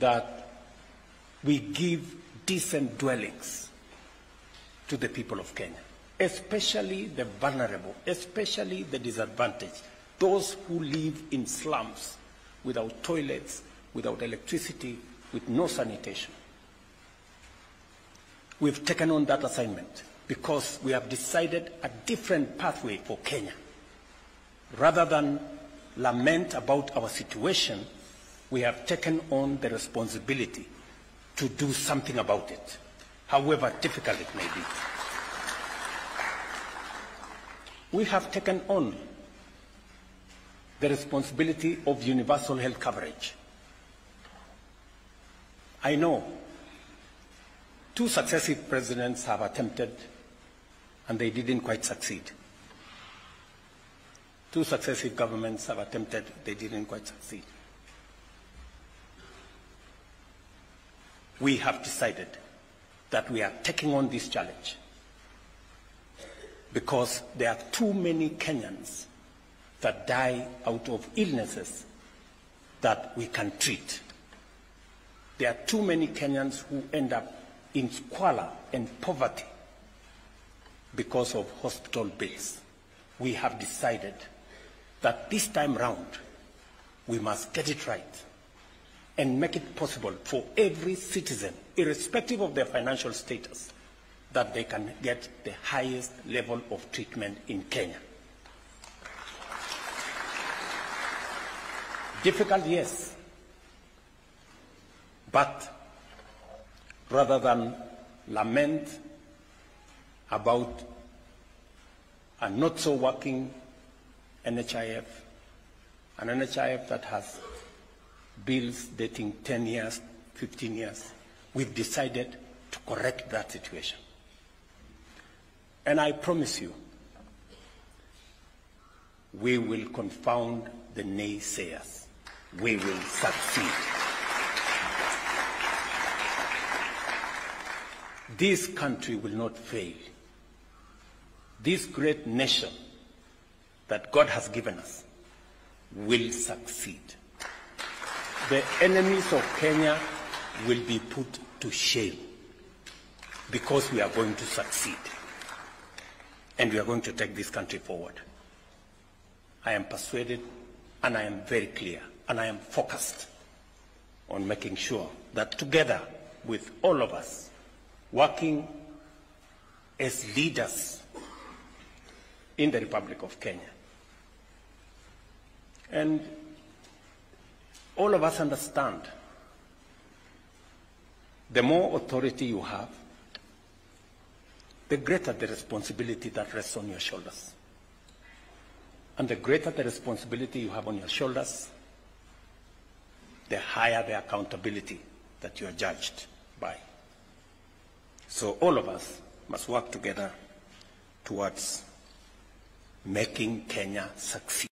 that we give decent dwellings to the people of Kenya, especially the vulnerable, especially the disadvantaged, those who live in slums without toilets, without electricity, with no sanitation. We've taken on that assignment because we have decided a different pathway for Kenya. Rather than lament about our situation, we have taken on the responsibility to do something about it, however difficult it may be. We have taken on the responsibility of universal health coverage. I know two successive presidents have attempted and they didn't quite succeed. Two successive governments have attempted, they didn't quite succeed. We have decided that we are taking on this challenge because there are too many Kenyans that die out of illnesses that we can treat. There are too many Kenyans who end up in squalor and poverty because of hospital bills. We have decided that this time round we must get it right and make it possible for every citizen, irrespective of their financial status, that they can get the highest level of treatment in Kenya. Difficult, yes. But rather than lament about a not so working NHIF, an NHIF that has bills dating 10 years, 15 years, we've decided to correct that situation. And I promise you, we will confound the naysayers. We will succeed. This country will not fail. This great nation that God has given us will succeed. The enemies of Kenya will be put to shame because we are going to succeed and we are going to take this country forward. I am persuaded and I am very clear and I am focused on making sure that together with all of us, working as leaders in the Republic of Kenya, and all of us understand the more authority you have, the greater the responsibility that rests on your shoulders. And the greater the responsibility you have on your shoulders, the higher the accountability that you are judged by. So all of us must work together towards making Kenya succeed.